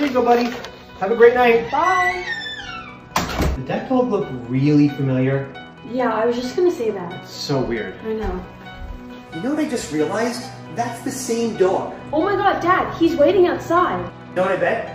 Here you go, buddy. Have a great night. Bye. Did that dog look really familiar? Yeah, I was just gonna say that. So weird. I know. You know what I just realized? That's the same dog. Oh my god, Dad, he's waiting outside. Don't I bet?